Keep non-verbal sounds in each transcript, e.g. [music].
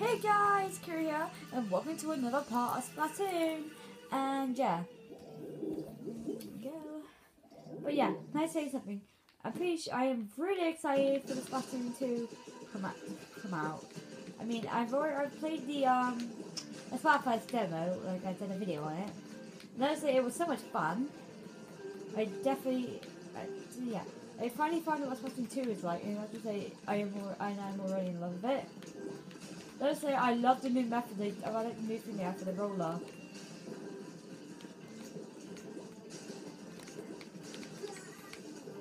Hey guys, Kira and welcome to another part of Splatoon. And yeah, go. But yeah, can I say something? I'm pretty sure I am really excited for the Splatoon 2 come out. Come out. I mean, I've already I've played the um the Splatfest demo, like I did a video on it. And honestly, it was so much fun. I definitely, uh, yeah. I finally found out what Splatoon 2 is like, and I have to say, I am, I am already in love with it. Let's say I love the new method. They, I like the new thing they the roller.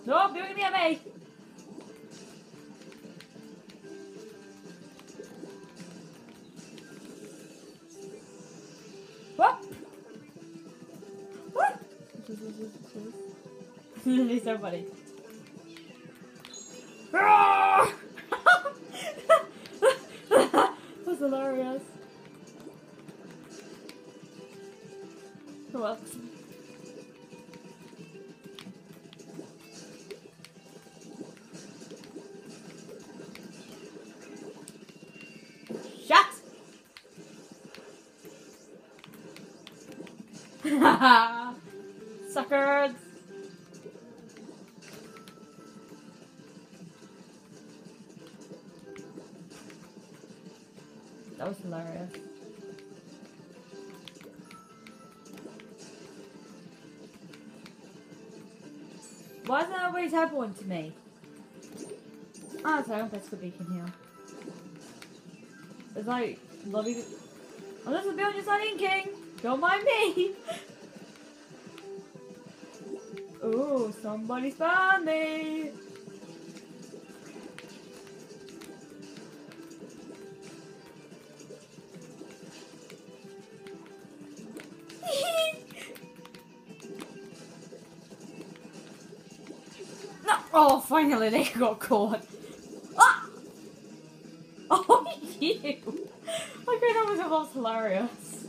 No, you're gonna get me. What? What? [laughs] He's so funny. [laughs] Suckers! That was hilarious. Why is that always happening to me? Ah, so I don't that's the beacon here. It's like, love you. Unless the building's not inking! Don't mind me! [laughs] Ooh, somebody found me! no! Oh, finally they got caught. Ah! Oh, [laughs] you! Okay, that was almost hilarious.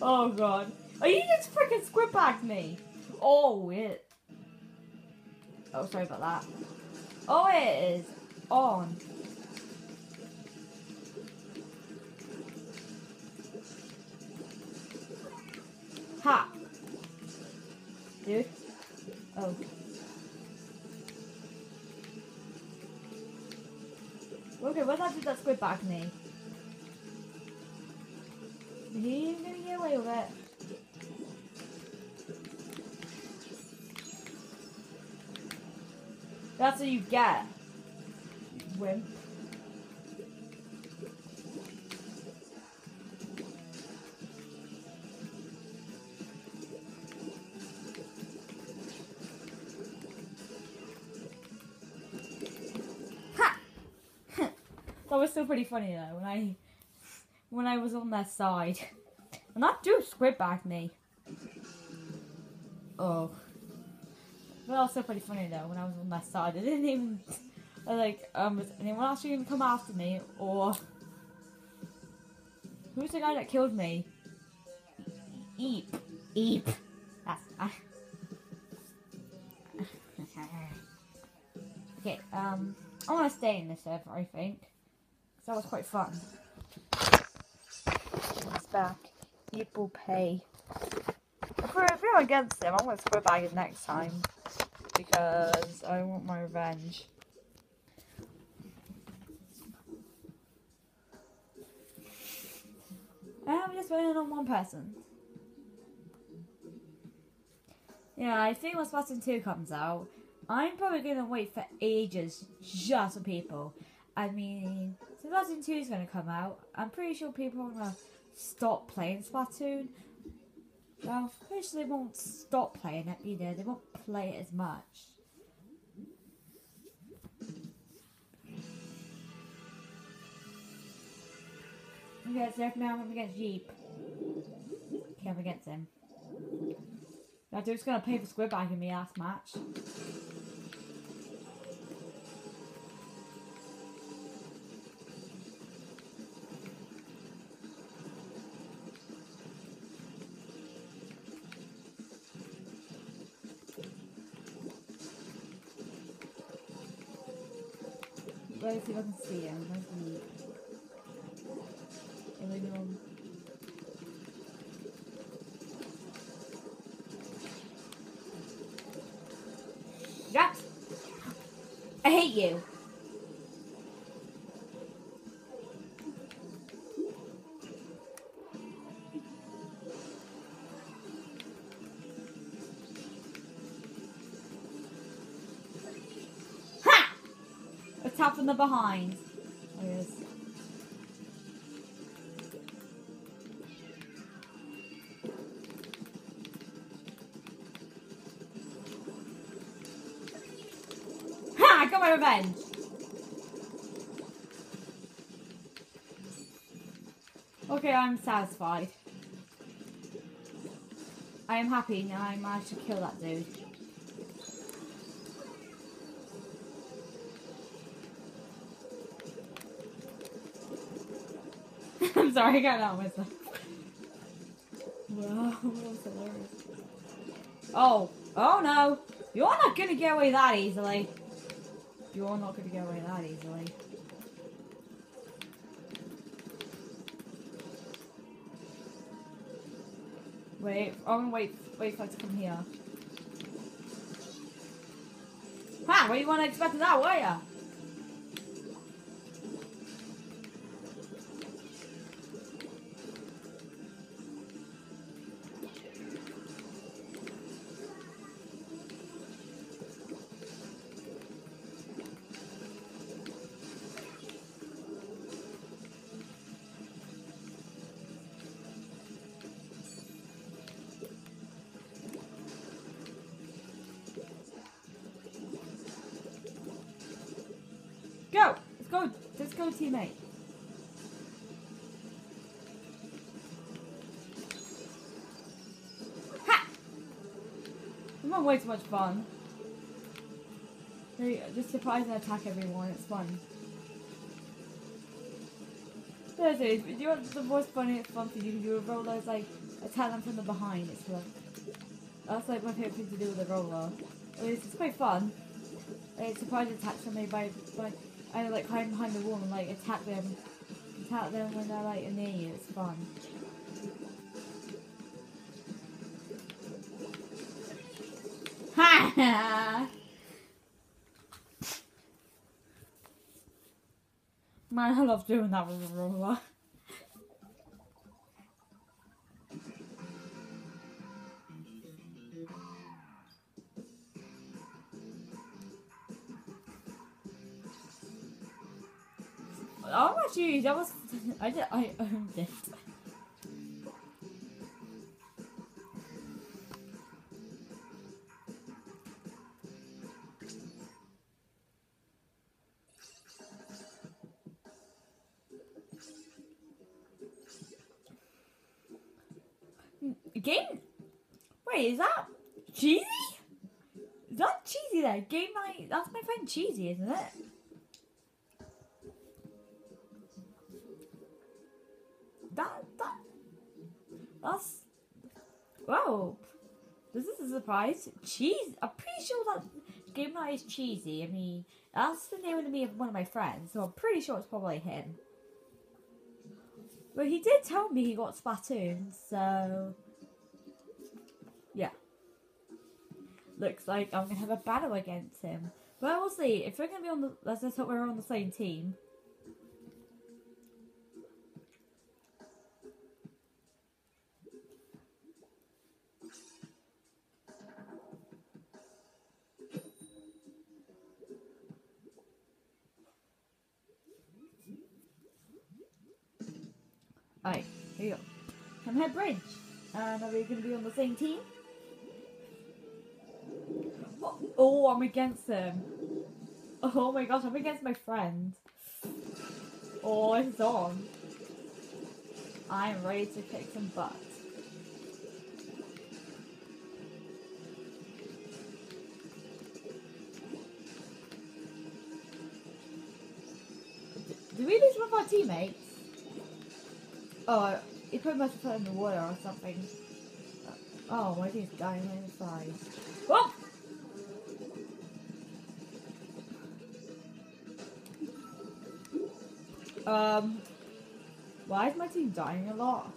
Oh god. Are you just freaking squid bagged me. Oh, it. Oh, sorry about that. Oh, it is on. Ha! Dude. Oh. Okay, what that did that squid bag me? That's what you get. Wimp. Ha! [laughs] that was still pretty funny though when I when I was on their side. And that dude squid bagged me. Oh. But also pretty funny though when I was on their side. They didn't even like um was anyone else even come after me or who's the guy that killed me? Eep. Eep. That's I [laughs] Okay, um I wanna stay in this server I think. Cause that was quite fun. Back. People pay. If we're, against him, I'm gonna square bag it next time because I want my revenge. I'm just waiting on one person. Yeah, I think when Splatoon 2 comes out, I'm probably gonna wait for ages just for people. I mean, Splatoon 2 is gonna come out. I'm pretty sure people are gonna stop playing Splatoon. Well, pretty sure they won't stop playing it either. They won't play it as much. Okay, so now I'm against Jeep. Okay, I'm against him. That dude's gonna pay for squid bag in me ass match. see if can see him. Here we go. I hate you. Attack from the behind. Oh, yes. Ha! I got my revenge. Okay, I'm satisfied. I am happy now I managed to kill that dude. I'm sorry, I got out myself. Wow. Oh, oh no! You're not gonna get away that easily. You're not gonna get away that easily. Wait, I'm gonna wait, wait for it to come here. Ha! Well, you weren't expecting that, were ya? Go! Let's go! Teammate. Ha! I'm having way too much fun. Just surprise and attack everyone. It's fun. There's it. Do you what's the most funny fun for you? You roll those like attack them from the behind. It's like that's like my favorite thing to do with a roller. It's, it's quite fun. Like, surprise attack somebody by by I like hide behind the wall and like attack them, attack them when they're like near you. It's fun. Ha! [laughs] Man, I love doing that with a roller. Oh my geez, that was I did I owned it. Game Wait, is that cheesy? Is that cheesy there? Game night that's my friend cheesy, isn't it? That that that's wow. This is a surprise. Cheese. I'm pretty sure that game night is cheesy. I mean, that's the name of me of one of my friends, so I'm pretty sure it's probably him. But he did tell me he got Splatoon, so yeah. Looks like I'm gonna have a battle against him. But we'll see. If we're gonna be on the let's just hope we're on the same team. Go. Hammerhead Bridge. And are we going to be on the same team? Oh, oh, I'm against him. Oh my gosh, I'm against my friend. Oh, it's on. I'm ready to kick some butt. Did we lose one of our teammates? Oh, he put must have put in the water or something. Oh, why he's dying inside? Oh! Um, why is my team dying a lot?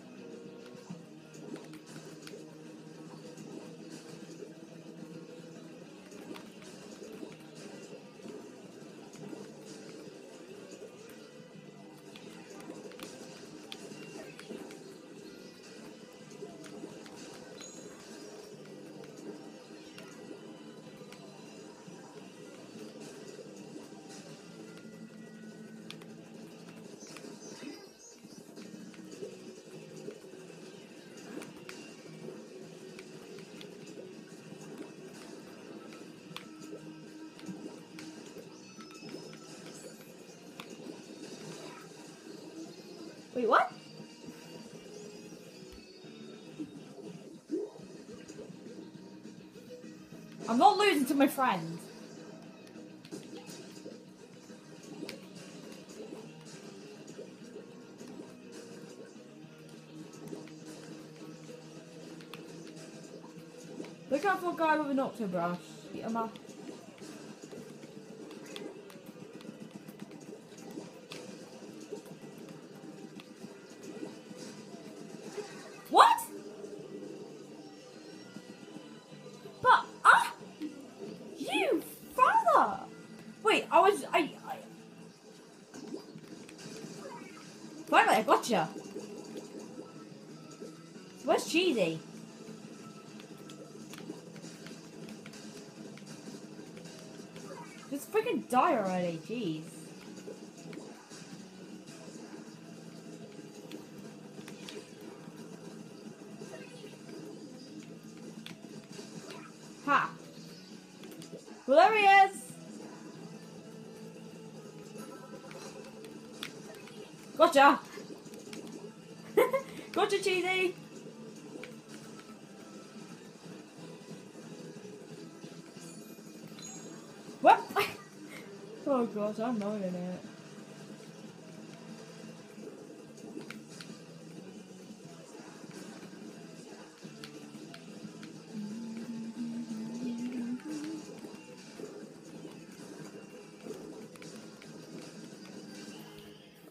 Wait, what? I'm not losing to my friend. Look out for a guy with an octobrush. Beat him up. Gotcha. Where's Cheesy? Just freaking die already, jeez. Ha! Well, there he is! Gotcha, oh gosh, I'm not in it.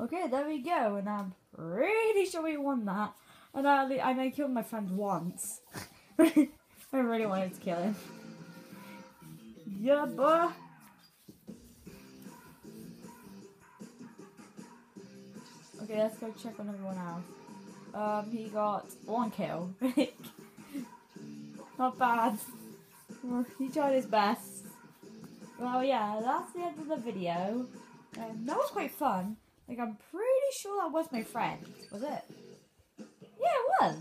Okay, there we go, and I'm pretty sure we won that. And I, I only killed my friend once. [laughs] I really wanted to kill him. Yeah, boy. Okay, let's go check on everyone else. Um, he got one kill. [laughs] Not bad. He tried his best. Well, yeah, that's the end of the video. Um, that was quite fun. Like, I'm pretty sure that was my friend. Was it? Yeah, it was.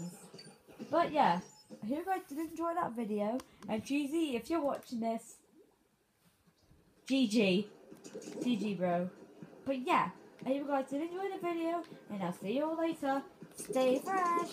But yeah, I hope you guys did enjoy that video. And Cheesy, if you're watching this, GG. GG, bro. But yeah, I hope you guys did enjoy the video, and I'll see you all later. Stay fresh.